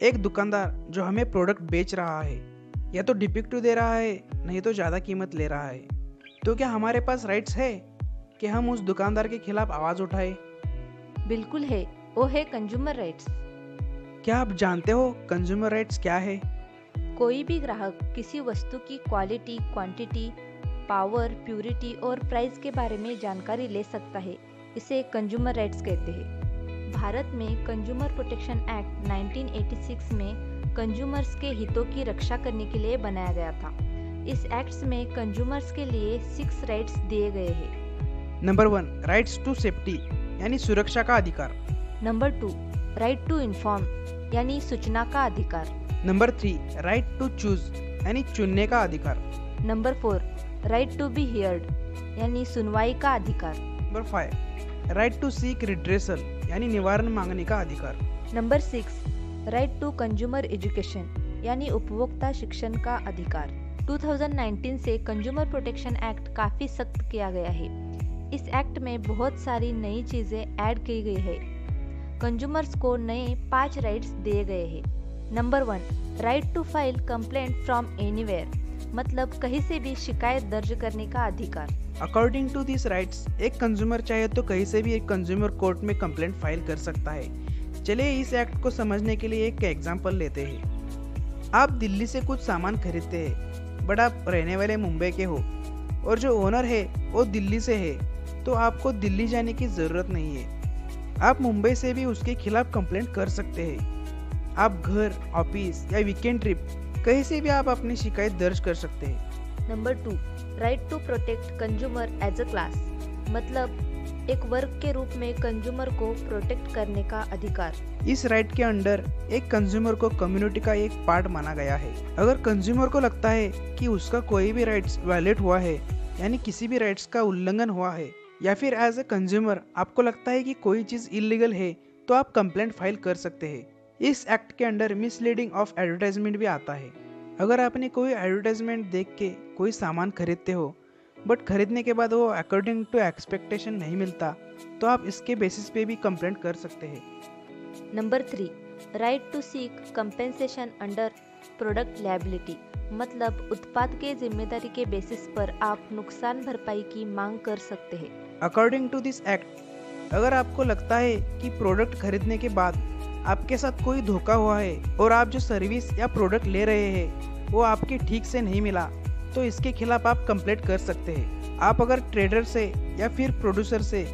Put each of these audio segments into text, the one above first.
एक दुकानदार जो हमें प्रोडक्ट बेच रहा है या तो डिपिक्टू दे रहा है नहीं तो ज़्यादा कीमत ले रहा है। तो क्या हमारे पास राइट्स है कि हम उस दुकानदार के खिलाफ आवाज़ उठाए? बिल्कुल है वो है कंज्यूमर राइट्स क्या आप जानते हो कंज्यूमर राइट्स क्या है? कोई भी ग्राहक किसी वस्तु की क्वालिटी क्वांटिटी पावर प्यूरिटी और प्राइस के बारे में जानकारी ले सकता है। इसे कंज्यूमर राइट्स कहते हैं। भारत में कंज्यूमर प्रोटेक्शन एक्ट 1986 में कंज्यूमर्स के हितों की रक्षा करने के लिए बनाया गया था। इस एक्ट्स में कंज्यूमर्स के लिए सिक्स राइट्स दिए गए हैं। Number one rights to safety यानी सुरक्षा का अधिकार। Number two right to inform यानी सूचना का अधिकार। Number three right to choose यानी चुनने का अधिकार। Number four right to be heard यानी सुनवाई का अधिकार। Number five right to seek redressal यानी निवारण मांगने का अधिकार। Number six right to consumer education यानी उपभोक्ता शिक्षण का अधिकार। 2019 से कंज्यूमर प्रोटेक्शन एक्ट काफ़ी सख्त किया गया है। इस एक्ट में बहुत सारी नई चीज़ें ऐड की गई है। कंज्यूमर्स को नए पाँच राइट्स दिए गए हैं। Number one right to file complaint from anywhere मतलब कहीं से भी शिकायत दर्ज करने का अधिकार। अकॉर्डिंग टू दिस राइट्स एक कंज्यूमर चाहे तो कहीं से भी एक कंज्यूमर कोर्ट में कंप्लेंट फ़ाइल कर सकता है। चलिए इस एक्ट को समझने के लिए एक एग्जांपल लेते हैं। आप दिल्ली से कुछ सामान खरीदते हैं। बट आप रहने वाले मुंबई के हो। और जो ओनर है, वो दिल्ली से है। तो आपको दिल्ली जाने की ज़रूरत नहीं है। आप मुंबई से भी उसके खिलाफ कंप्लेंट कर सकते हैं। आप घर ऑफ़िस या वीकेंड ट्रिप कहीं से भी आप अपनी शिकायत दर्ज कर सकते हैं। Number two right to protect consumer as a class मतलब एक वर्ग के रूप में कंज्यूमर को प्रोटेक्ट करने का अधिकार। इस राइट के अंडर एक कंज्यूमर को कम्युनिटी का एक पार्ट माना गया है। अगर कंज्यूमर को लगता है कि उसका कोई भी राइट्स वायलेट हुआ है यानी किसी भी राइट्स का उल्लंघन हुआ है या फिर एज ए कंज्यूमर आपको लगता है कि कोई चीज़ इलीगल है तो आप कंप्लेंट फ़ाइल कर सकते हैं। इस एक्ट के अंडर मिसलीडिंग ऑफ़ एडवर्टाइजमेंट भी आता है। अगर आपने कोई एडवर्टाइजमेंट देख के कोई सामान खरीदते हो बट खरीदने के बाद वो अकॉर्डिंग टू एक्सपेक्टेशन नहीं मिलता तो आप इसके बेसिस पे भी कंप्लेंट कर सकते हैं। Number three right to seek compensation under product liability मतलब उत्पाद के ज़िम्मेदारी के बेसिस पर आप नुकसान भरपाई की मांग कर सकते हैं। अकॉर्डिंग टू दिस एक्ट अगर आपको लगता है कि प्रोडक्ट खरीदने के बाद आपके साथ कोई धोखा हुआ है और आप जो सर्विस या प्रोडक्ट ले रहे हैं वो आपके ठीक से नहीं मिला तो इसके खिलाफ आप कंप्लेंट कर सकते हैं। आप अगर ट्रेडर से या फिर प्रोड्यूसर से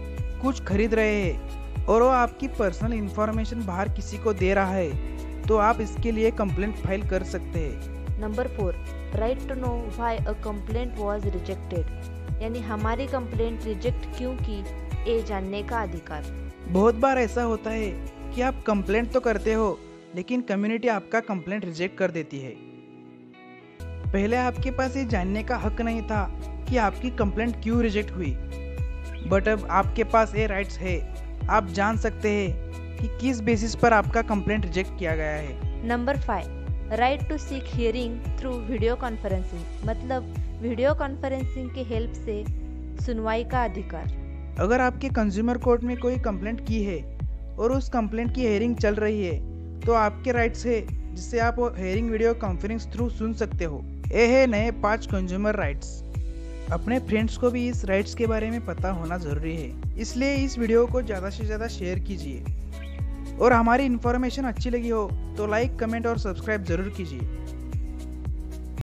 कुछ खरीद रहे हैं और वो आपकी पर्सनल इंफॉर्मेशन बाहर किसी को दे रहा है तो आप इसके लिए कंप्लेंट फ़ाइल कर सकते हैं। Number four right to know why a complaint was rejected यानी हमारी कंप्लेंट रिजेक्ट क्यों की ये जानने का अधिकार। बहुत बार ऐसा होता है कि आप कंप्लेंट तो करते हो लेकिन कम्युनिटी आपका कंप्लेंट रिजेक्ट कर देती है। पहले आपके पास ये जानने का हक नहीं था कि आपकी कंप्लेंट क्यों रिजेक्ट हुई। बट अब आपके पास ये राइट्स है। आप जान सकते हैं कि किस बेसिस पर आपका कंप्लेंट रिजेक्ट किया गया है। Number five right to seek hearing through video conferencing मतलब वीडियो कॉन्फ्रेंसिंग के हेल्प से सुनवाई का अधिकार। अगर आपके कंज्यूमर कोर्ट में कोई कंप्लेंट की है और उस कंप्लेंट की हेयरिंग चल रही है। तो आपके राइट्स है, जिससे आप हेयरिंग वीडियो कॉन्फ्रेंस थ्रू सुन सकते हो। ये है नए पाँच कंज्यूमर राइट्स अपने फ्रेंड्स को भी इस राइट्स के बारे में पता होना ज़रूरी है। इसलिए इस वीडियो को ज़्यादा से ज़्यादा शेयर कीजिए। और हमारी इन्फॉर्मेशन अच्छी लगी हो तो लाइक कमेंट और सब्सक्राइब ज़रूर कीजिए।